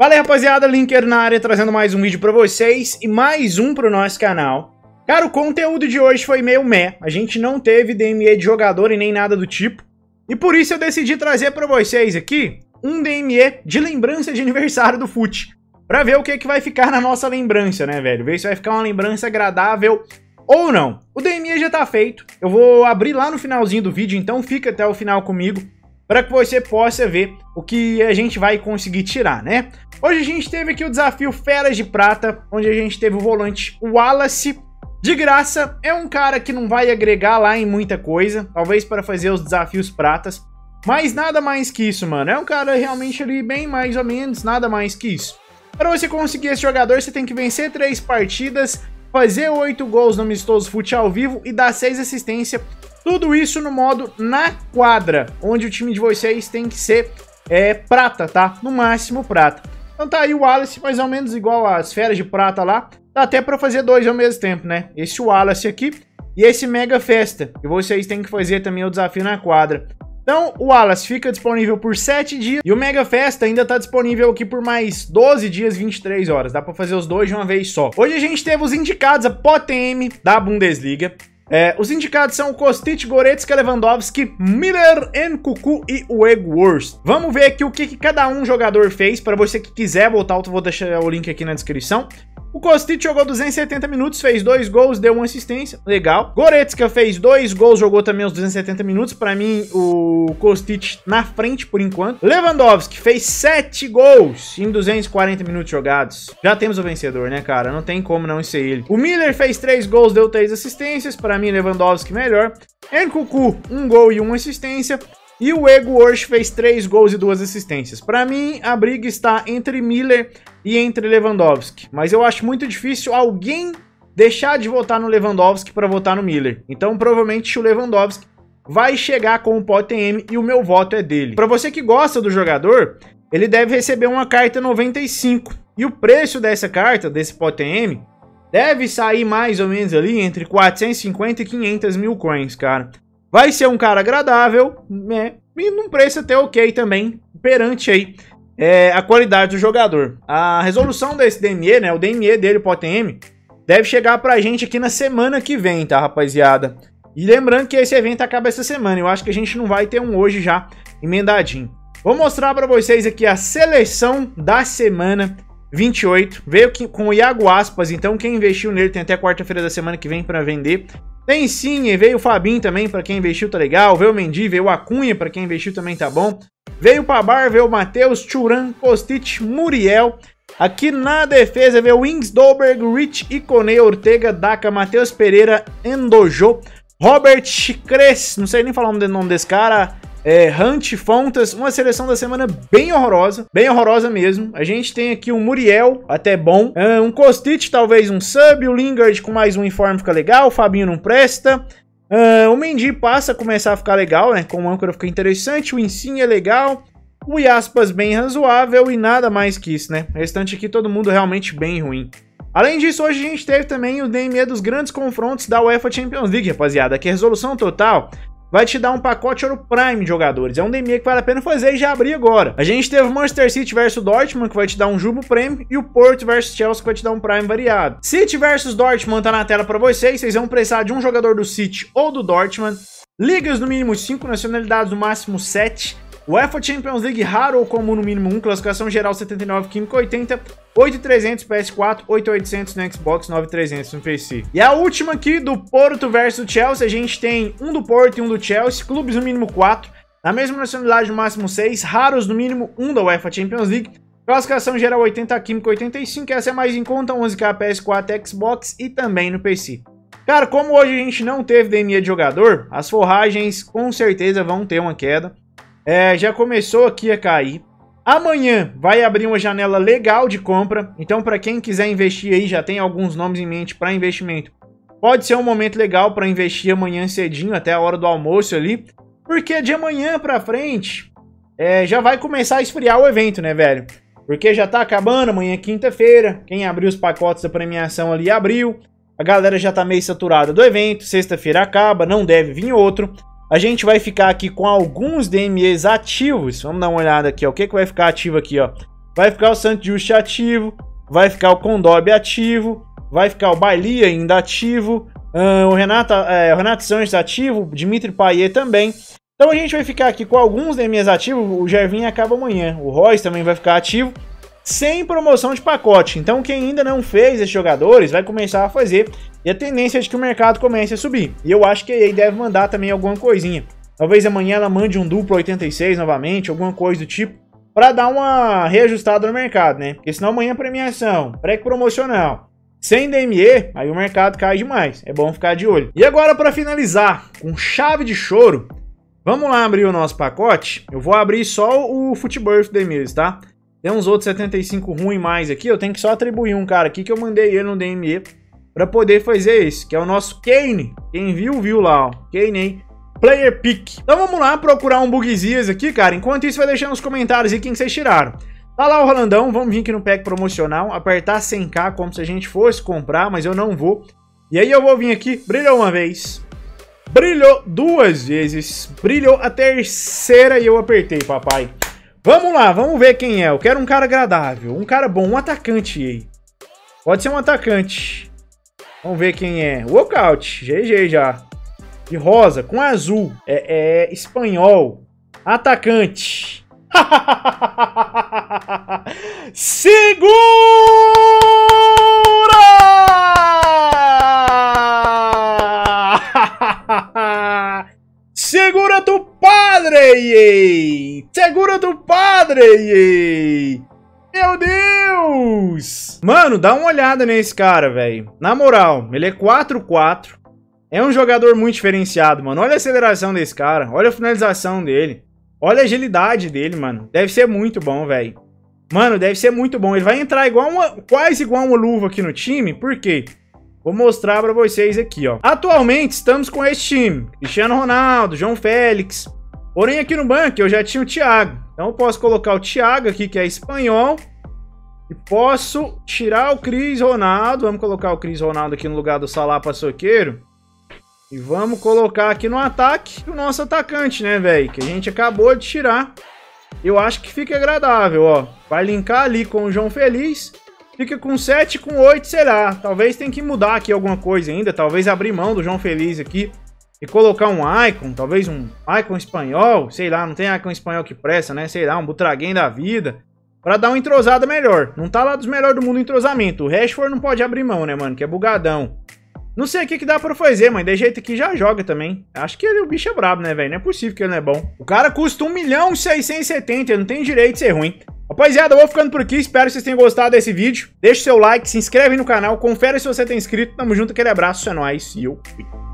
Fala aí, rapaziada, Linker na área, trazendo mais um vídeo pra vocês e mais um pro nosso canal. Cara, o conteúdo de hoje foi meio meh, a gente não teve DME de jogador e nem nada do tipo, e por isso eu decidi trazer pra vocês aqui um DME de lembrança de aniversário do FUT, pra ver o que, que vai ficar na nossa lembrança, né, velho? Ver se vai ficar uma lembrança agradável ou não. O DME já tá feito, eu vou abrir lá no finalzinho do vídeo, então fica até o final comigo, para que você possa ver o que a gente vai conseguir tirar, né? Hoje a gente teve aqui o desafio Feras de Prata, onde a gente teve o volante Wallace. De graça, é um cara que não vai agregar lá em muita coisa, talvez para fazer os desafios pratas, mas nada mais que isso, mano. É um cara realmente ali bem mais ou menos, nada mais que isso. Para você conseguir esse jogador, você tem que vencer três partidas, fazer oito gols no amistoso fute ao vivo e dar seis assistências tudo isso no modo na quadra, onde o time de vocês tem que ser é, prata, tá? No máximo prata. Então tá aí o Wallace, mais ou menos igual as feras de prata lá. Dá até pra fazer dois ao mesmo tempo, né? Esse Wallace aqui e esse Mega Festa. E vocês têm que fazer também o desafio na quadra. Então, o Wallace fica disponível por 7 dias e o Mega Festa ainda tá disponível aqui por mais 12 dias, 23 horas. Dá pra fazer os dois de uma vez só. Hoje a gente teve os indicados a POTM da Bundesliga. É, os indicados são Kostic, Goretzka, Lewandowski, Miller, Nkuku e Weghorst. Vamos ver aqui o que, que cada um jogador fez. Para você que quiser voltar, eu vou deixar o link aqui na descrição. O Kostic jogou 270 minutos, fez dois gols, deu uma assistência, legal. Goretzka fez dois gols, jogou também os 270 minutos. Para mim, o Kostic na frente por enquanto. Lewandowski fez sete gols em 240 minutos jogados. Já temos o vencedor, né, cara? Não tem como não ser ele. O Miller fez três gols, deu três assistências. Para mim, Lewandowski melhor. Nkuku, um gol e uma assistência. E o Ego Worsh fez 3 gols e 2 assistências. Para mim, a briga está entre Miller e entre Lewandowski. Mas eu acho muito difícil alguém deixar de votar no Lewandowski para votar no Miller. Então, provavelmente, o Lewandowski vai chegar com o POTM e o meu voto é dele. Para você que gosta do jogador, ele deve receber uma carta 95. E o preço dessa carta, desse POTM, deve sair mais ou menos ali entre 450 e 500 mil coins, cara. Vai ser um cara agradável, né? E num preço até ok também, perante aí é, a qualidade do jogador. A resolução desse DME, né? O DME dele, o POTM, deve chegar pra gente aqui na semana que vem, tá, rapaziada? E lembrando que esse evento acaba essa semana. Eu acho que a gente não vai ter um hoje já emendadinho. Vou mostrar para vocês aqui a seleção da semana 28. Veio com o Iago Aspas, então quem investiu nele tem até quarta-feira da semana que vem para vender. Tem sim, veio o Fabinho também, para quem investiu tá legal. Veio o Mendy, veio o Acunha, para quem investiu também tá bom. Veio o Pabar, veio o Matheus, Churan, Kostic, Muriel. Aqui na defesa veio o Wings, Dolberg, Rich, Iconei, Ortega, Daka, Matheus Pereira, Endojo, Robert Cres, não sei nem falar o nome desse cara, é, Hunt, Fontas, uma seleção da semana bem horrorosa, bem horrorosa mesmo. A gente tem aqui um Muriel, até bom, uh, um Kostic, talvez um sub, o Lingard com mais um informe fica legal, o Fabinho não presta. Uh, o Mendy passa a começar a ficar legal, né? Com o âncora fica interessante, o Insigne é legal. O Yaspas bem razoável e nada mais que isso, né? O restante aqui todo mundo realmente bem ruim. Além disso, hoje a gente teve também o DME dos grandes confrontos da UEFA Champions League, rapaziada, que a resolução total vai te dar um pacote Ouro Prime de jogadores. É um DME que vale a pena fazer e já abrir agora. A gente teve o Manchester City versus Dortmund, que vai te dar um Jumbo Prime, e o Porto versus Chelsea, que vai te dar um Prime variado. City versus Dortmund tá na tela para vocês. Vocês vão precisar de um jogador do City ou do Dortmund. Ligas no mínimo 5, nacionalidades no máximo 7. UEFA Champions League raro ou comum no mínimo 1, classificação geral 79, química 80, 8300 PS4, 8800 no Xbox, 9300 no PC. E a última aqui do Porto versus Chelsea, a gente tem um do Porto e um do Chelsea, clubes no mínimo 4, na mesma nacionalidade no máximo 6, raros no mínimo 1 da UEFA Champions League, classificação geral 80, química 85, essa é mais em conta, 11k PS4, Xbox e também no PC. Cara, como hoje a gente não teve DME de jogador, as forragens com certeza vão ter uma queda. É, já começou aqui a cair. Amanhã vai abrir uma janela legal de compra. Então, para quem quiser investir aí, já tem alguns nomes em mente para investimento. Pode ser um momento legal para investir amanhã cedinho, até a hora do almoço ali. Porque de amanhã para frente é, já vai começar a esfriar o evento, né, velho? Porque já tá acabando, amanhã é quinta-feira. Quem abriu os pacotes da premiação ali abriu. A galera já tá meio saturada do evento. Sexta-feira acaba, não deve vir outro. A gente vai ficar aqui com alguns DMEs ativos. Vamos dar uma olhada aqui, ó. O que, que vai ficar ativo aqui, ó? vai ficar o Santos Just ativo, vai ficar o Condob ativo, vai ficar o Bailia ainda ativo, uh, o, Renato, é, o Renato Sanches ativo, o Dimitri Payet também. Então a gente vai ficar aqui com alguns DMs ativos, o Gervinho acaba amanhã, o Royce também vai ficar ativo, sem promoção de pacote. Então quem ainda não fez esses jogadores vai começar a fazer, e a tendência é de que o mercado comece a subir. E eu acho que aí deve mandar também alguma coisinha. Talvez amanhã ela mande um duplo 86 novamente, alguma coisa do tipo, para dar uma reajustada no mercado, né? Porque senão amanhã premiação, pré-promocional, sem DME, aí o mercado cai demais. É bom ficar de olho. E agora para finalizar, com chave de choro, vamos lá abrir o nosso pacote. Eu vou abrir só o Footbirth DMEs, tá? Tem uns outros 75 ruim mais aqui, eu tenho que só atribuir um cara aqui que eu mandei ele no DME para poder fazer isso, que é o nosso Kane. Quem viu, viu lá, ó. Kane aí Player Pick. Então vamos lá procurar um bugzias aqui, cara. Enquanto isso, vai deixar nos comentários aí quem vocês tiraram. Tá lá o Rolandão, vamos vir aqui no pack promocional, apertar 100k como se a gente fosse comprar, mas eu não vou. E aí eu vou vir aqui, brilhou uma vez, brilhou duas vezes, brilhou a terceira e eu apertei, papai. Vamos lá, vamos ver quem é. Eu quero um cara agradável, um cara bom, um atacante. Pode ser um atacante. Vamos ver quem é. Walkout, GG já de rosa com azul. É, é espanhol. Atacante. Segura! Segura tu padre! Segura tu padre! Meu Deus! Mano, dá uma olhada nesse cara, velho. Na moral, ele é 4-4. É um jogador muito diferenciado, mano. Olha a aceleração desse cara. Olha a finalização dele. Olha a agilidade dele, mano. Deve ser muito bom, velho. Mano, deve ser muito bom. Ele vai entrar igual uma, quase igual uma luva aqui no time. Por quê? Vou mostrar pra vocês aqui, ó. Atualmente, estamos com esse time. Cristiano Ronaldo, João Félix. Porém, aqui no banco, eu já tinha o Thiago. Então, eu posso colocar o Thiago aqui, que é espanhol. E posso tirar o Cris Ronaldo. Vamos colocar o Cris Ronaldo aqui no lugar do Salah Paçoqueiro. E vamos colocar aqui no ataque o nosso atacante, né, velho? Que a gente acabou de tirar. Eu acho que fica agradável, ó. Vai linkar ali com o João Feliz. Fica com 7, com 8, será? Talvez tenha que mudar aqui alguma coisa ainda. Talvez abrir mão do João Feliz aqui. E colocar um icon, talvez um icon espanhol. Sei lá, não tem icon espanhol que presta, né? Sei lá, um Butraguem da vida. Pra dar uma entrosada melhor. Não tá lá dos melhores do mundo o entrosamento. O Rashford não pode abrir mão, né, mano? Que é bugadão. Não sei o que, que dá pra fazer, mas de jeito que já joga também. Acho que ele, o bicho é brabo, né, velho? Não é possível que ele não é bom. O cara custa 1 milhão e 670, ele não tem direito de ser ruim. Rapaziada, eu vou ficando por aqui, espero que vocês tenham gostado desse vídeo. Deixe seu like, se inscreve no canal, confere se você tem inscrito. Tamo junto, aquele abraço, é nóis e eu fui.